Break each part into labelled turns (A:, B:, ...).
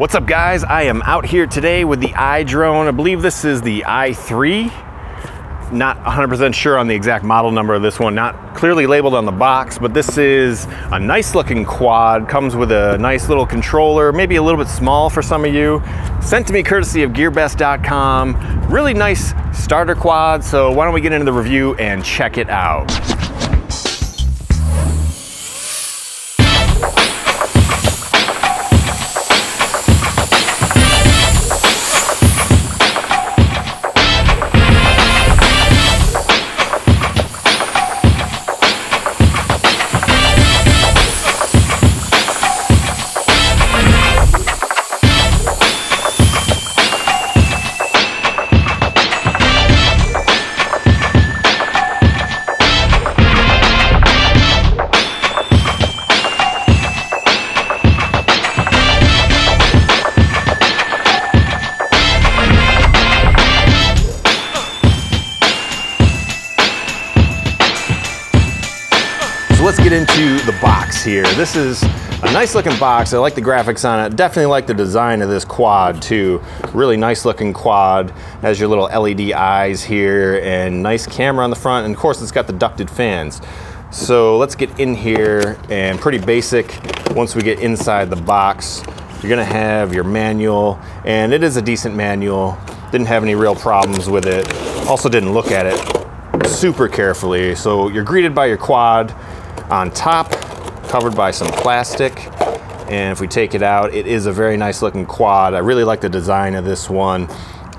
A: What's up guys? I am out here today with the iDrone. I believe this is the i3. Not 100% sure on the exact model number of this one, not clearly labeled on the box, but this is a nice looking quad. Comes with a nice little controller, maybe a little bit small for some of you. Sent to me courtesy of gearbest.com. Really nice starter quad, so why don't we get into the review and check it out. Here. This is a nice looking box. I like the graphics on it. Definitely like the design of this quad too. Really nice looking quad. Has your little LED eyes here and nice camera on the front. And of course it's got the ducted fans. So let's get in here and pretty basic. Once we get inside the box, you're gonna have your manual and it is a decent manual. Didn't have any real problems with it. Also didn't look at it super carefully. So you're greeted by your quad on top, covered by some plastic. And if we take it out, it is a very nice looking quad. I really like the design of this one.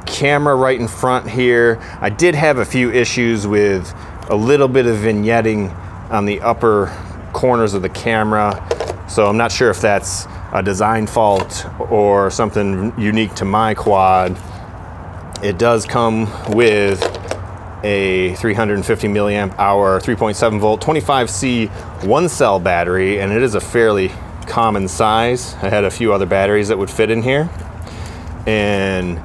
A: Camera right in front here. I did have a few issues with a little bit of vignetting on the upper corners of the camera. So I'm not sure if that's a design fault or something unique to my quad. It does come with a 350 milliamp hour 3.7 volt 25c one cell battery and it is a fairly common size. I had a few other batteries that would fit in here. And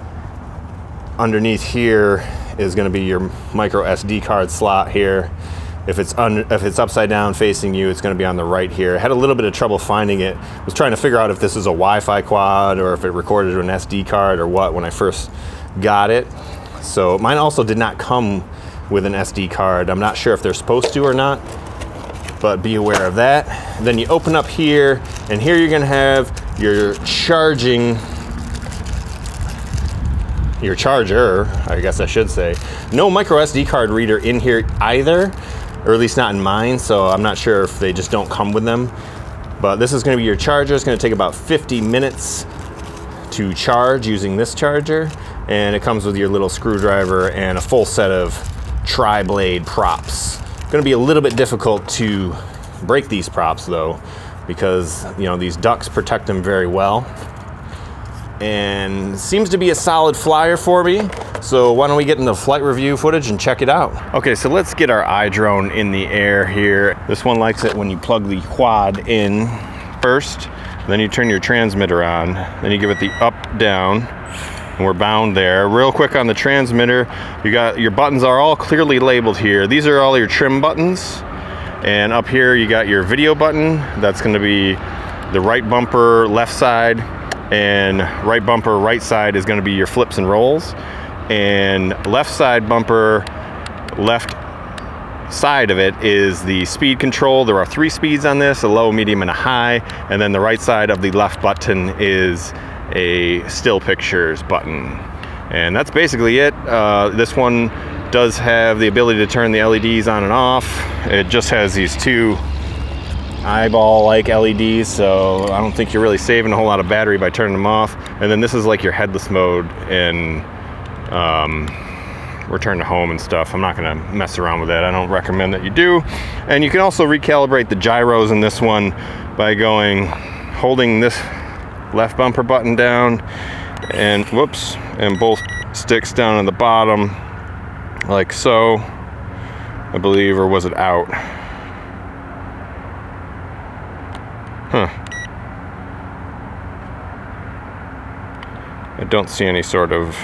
A: underneath here is going to be your micro sd card slot here. If it's if it's upside down facing you it's going to be on the right here. I had a little bit of trouble finding it. I was trying to figure out if this is a wi-fi quad or if it recorded an sd card or what when i first got it so mine also did not come with an SD card. I'm not sure if they're supposed to or not, but be aware of that. Then you open up here, and here you're gonna have your charging, your charger, I guess I should say. No micro SD card reader in here either, or at least not in mine, so I'm not sure if they just don't come with them. But this is gonna be your charger. It's gonna take about 50 minutes to charge using this charger and it comes with your little screwdriver and a full set of tri-blade props. Going to be a little bit difficult to break these props though because you know these ducts protect them very well. And seems to be a solid flyer for me so why don't we get into flight review footage and check it out. Okay so let's get our iDrone in the air here. This one likes it when you plug the quad in first then you turn your transmitter on then you give it the up down and we're bound there. Real quick on the transmitter, you got your buttons are all clearly labeled here. These are all your trim buttons. And up here you got your video button. That's gonna be the right bumper left side and right bumper right side is gonna be your flips and rolls. And left side bumper left side of it is the speed control. There are three speeds on this, a low, medium, and a high. And then the right side of the left button is a still pictures button. And that's basically it. Uh, this one does have the ability to turn the LEDs on and off. It just has these two eyeball-like LEDs, so I don't think you're really saving a whole lot of battery by turning them off. And then this is like your headless mode and um, return to home and stuff. I'm not gonna mess around with that. I don't recommend that you do. And you can also recalibrate the gyros in this one by going, holding this left bumper button down and whoops and both sticks down on the bottom like so I believe or was it out? Huh. I don't see any sort of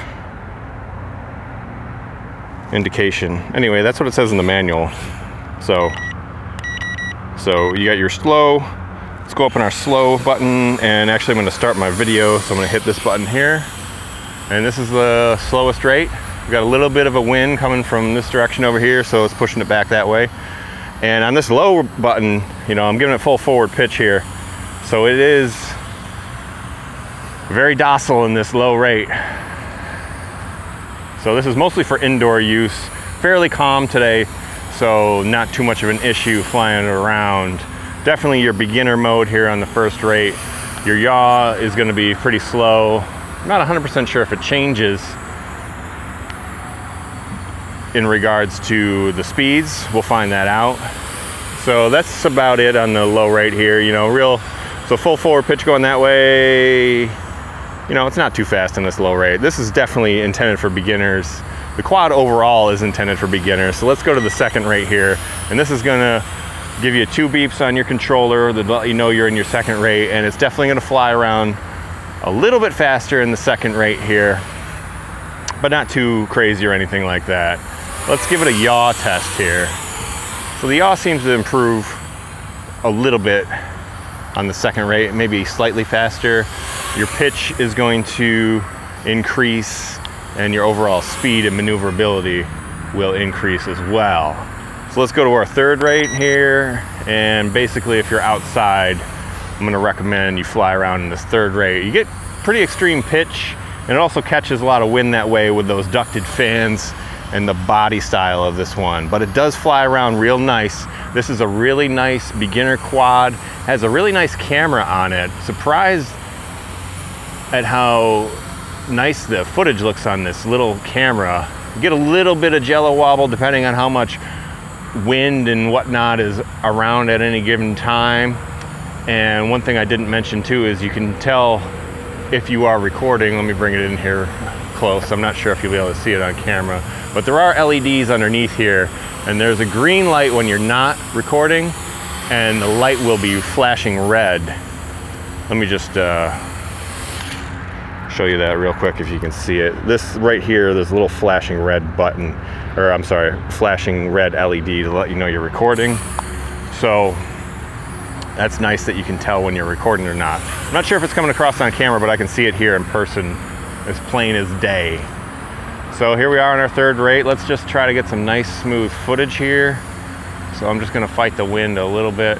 A: indication. Anyway that's what it says in the manual. So so you got your slow Let's go up on our slow button and actually I'm gonna start my video. So I'm gonna hit this button here. And this is the slowest rate. We've got a little bit of a wind coming from this direction over here, so it's pushing it back that way. And on this low button, you know, I'm giving it full forward pitch here. So it is very docile in this low rate. So this is mostly for indoor use. Fairly calm today, so not too much of an issue flying around. Definitely your beginner mode here on the first rate. Your yaw is gonna be pretty slow. I'm not 100% sure if it changes in regards to the speeds. We'll find that out. So that's about it on the low rate here. You know, real, so full forward pitch going that way. You know, it's not too fast in this low rate. This is definitely intended for beginners. The quad overall is intended for beginners. So let's go to the second rate here. And this is gonna give you two beeps on your controller that let you know you're in your second rate. And it's definitely gonna fly around a little bit faster in the second rate here, but not too crazy or anything like that. Let's give it a yaw test here. So the yaw seems to improve a little bit on the second rate, maybe slightly faster. Your pitch is going to increase and your overall speed and maneuverability will increase as well. So let's go to our third rate here. And basically if you're outside, I'm gonna recommend you fly around in this third rate. You get pretty extreme pitch and it also catches a lot of wind that way with those ducted fans and the body style of this one, but it does fly around real nice. This is a really nice beginner quad, has a really nice camera on it. Surprised at how nice the footage looks on this little camera. You get a little bit of jello wobble depending on how much wind and whatnot is around at any given time. And one thing I didn't mention too is you can tell if you are recording, let me bring it in here close. I'm not sure if you'll be able to see it on camera, but there are LEDs underneath here and there's a green light when you're not recording and the light will be flashing red. Let me just uh, show you that real quick if you can see it. This right here, there's a little flashing red button, or I'm sorry, flashing red LED to let you know you're recording. So that's nice that you can tell when you're recording or not. I'm not sure if it's coming across on camera, but I can see it here in person as plain as day. So here we are on our third rate. Let's just try to get some nice smooth footage here. So I'm just gonna fight the wind a little bit,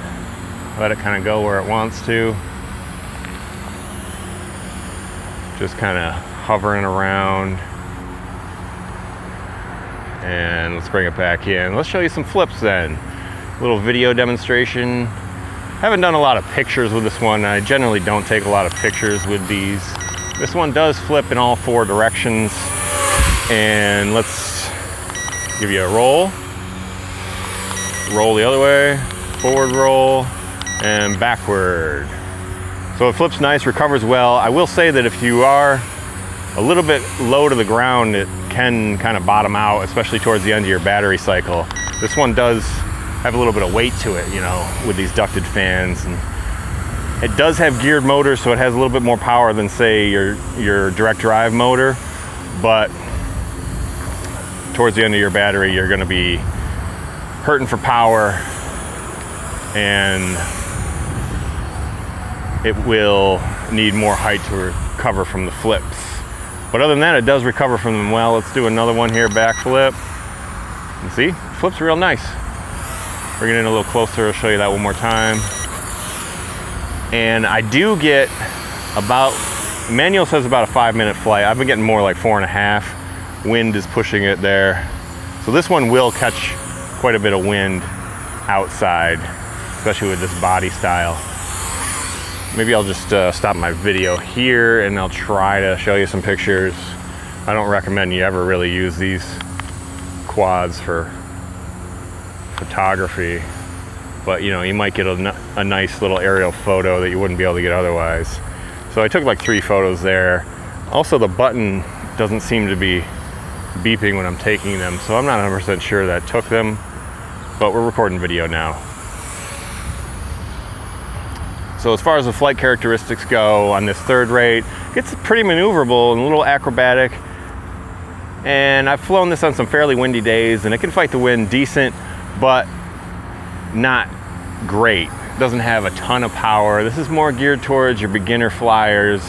A: let it kind of go where it wants to. Just kind of hovering around. And let's bring it back in. Let's show you some flips then. Little video demonstration. Haven't done a lot of pictures with this one. I generally don't take a lot of pictures with these. This one does flip in all four directions. And let's give you a roll. Roll the other way, forward roll, and backward. So it flips nice, recovers well. I will say that if you are a little bit low to the ground, it can kind of bottom out, especially towards the end of your battery cycle. This one does have a little bit of weight to it, you know, with these ducted fans. And it does have geared motors, so it has a little bit more power than say your, your direct drive motor, but towards the end of your battery, you're gonna be hurting for power and it will need more height to recover from the flips. But other than that, it does recover from them well. Let's do another one here, back flip. And see, flips real nice. It in a little closer, I'll show you that one more time. And I do get about, manual says about a five minute flight. I've been getting more like four and a half. Wind is pushing it there. So this one will catch quite a bit of wind outside, especially with this body style. Maybe I'll just uh, stop my video here and I'll try to show you some pictures. I don't recommend you ever really use these quads for photography, but you know, you might get a, a nice little aerial photo that you wouldn't be able to get otherwise. So I took like three photos there. Also the button doesn't seem to be beeping when I'm taking them, so I'm not 100% sure that took them, but we're recording video now. So as far as the flight characteristics go on this third rate, it's pretty maneuverable and a little acrobatic. And I've flown this on some fairly windy days and it can fight the wind decent, but not great. It doesn't have a ton of power. This is more geared towards your beginner flyers,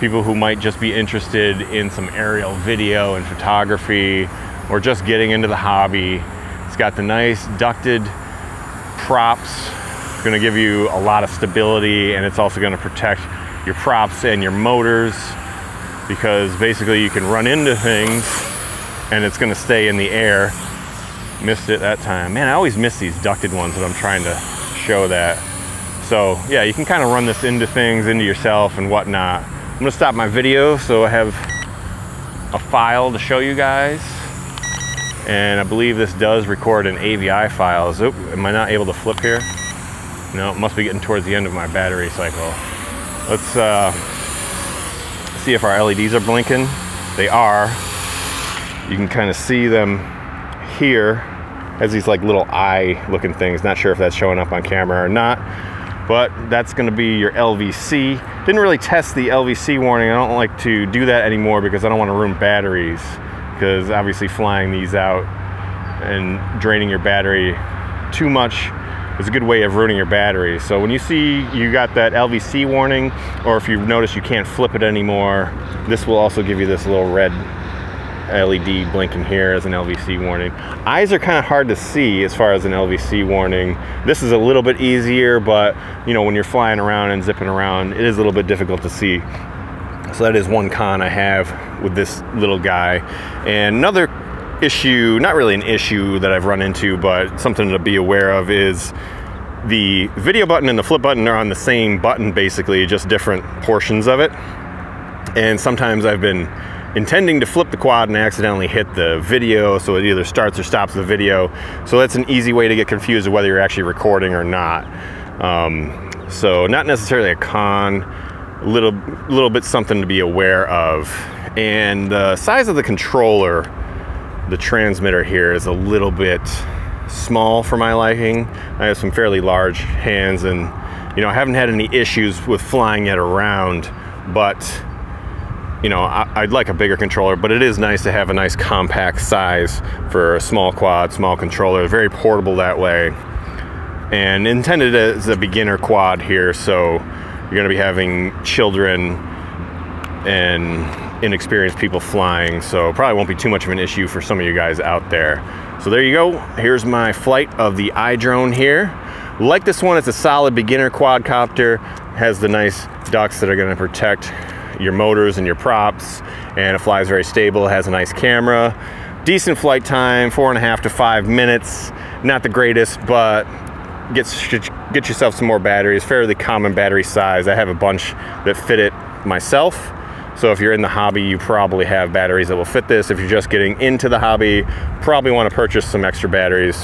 A: people who might just be interested in some aerial video and photography, or just getting into the hobby. It's got the nice ducted props. It's gonna give you a lot of stability and it's also gonna protect your props and your motors because basically you can run into things and it's gonna stay in the air. Missed it that time. Man, I always miss these ducted ones when I'm trying to show that. So yeah, you can kind of run this into things, into yourself and whatnot. I'm gonna stop my video so I have a file to show you guys. And I believe this does record an AVI file. Am I not able to flip here? No, it must be getting towards the end of my battery cycle. Let's uh, see if our LEDs are blinking. They are. You can kind of see them here as these like little eye looking things. Not sure if that's showing up on camera or not, but that's gonna be your LVC. Didn't really test the LVC warning. I don't like to do that anymore because I don't wanna ruin batteries because obviously flying these out and draining your battery too much is a good way of ruining your battery. So when you see you got that LVC warning, or if you notice you can't flip it anymore, this will also give you this little red LED blinking here as an LVC warning. Eyes are kind of hard to see as far as an LVC warning. This is a little bit easier, but you know, when you're flying around and zipping around, it is a little bit difficult to see. So that is one con I have with this little guy. And another issue, not really an issue that I've run into, but something to be aware of is the video button and the flip button are on the same button basically, just different portions of it. And sometimes I've been intending to flip the quad and accidentally hit the video so it either starts or stops the video. So that's an easy way to get confused whether you're actually recording or not. Um, so not necessarily a con, little little bit something to be aware of. And the size of the controller, the transmitter here is a little bit small for my liking. I have some fairly large hands and you know, I haven't had any issues with flying it around, but you know, I, would like a bigger controller, but it is nice to have a nice compact size for a small quad, small controller, very portable that way. And intended as a beginner quad here, so you're gonna be having children and inexperienced people flying, so probably won't be too much of an issue for some of you guys out there. So there you go. Here's my flight of the iDrone here. Like this one, it's a solid beginner quadcopter. Has the nice ducts that are gonna protect your motors and your props, and it flies very stable. Has a nice camera. Decent flight time, four and a half to five minutes. Not the greatest, but gets get yourself some more batteries. Fairly common battery size. I have a bunch that fit it myself. So if you're in the hobby, you probably have batteries that will fit this. If you're just getting into the hobby, probably want to purchase some extra batteries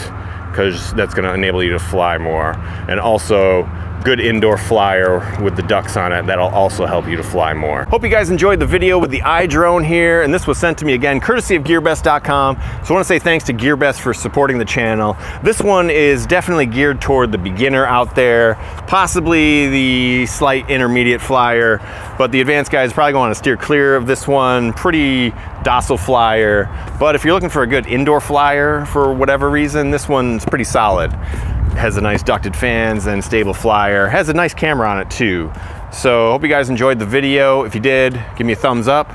A: because that's going to enable you to fly more. And also, good indoor flyer with the ducts on it. That'll also help you to fly more. Hope you guys enjoyed the video with the iDrone here. And this was sent to me again, courtesy of GearBest.com. So I wanna say thanks to GearBest for supporting the channel. This one is definitely geared toward the beginner out there, possibly the slight intermediate flyer, but the advanced guys probably gonna wanna steer clear of this one. Pretty docile flyer. But if you're looking for a good indoor flyer for whatever reason, this one's pretty solid has a nice ducted fans and stable flyer. Has a nice camera on it too. So hope you guys enjoyed the video. If you did, give me a thumbs up.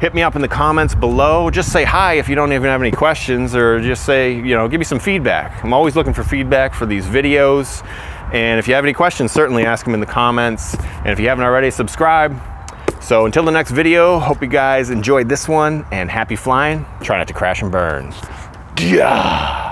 A: Hit me up in the comments below. Just say hi if you don't even have any questions or just say, you know, give me some feedback. I'm always looking for feedback for these videos. And if you have any questions, certainly ask them in the comments. And if you haven't already, subscribe. So until the next video, hope you guys enjoyed this one and happy flying. Try not to crash and burn. Yeah.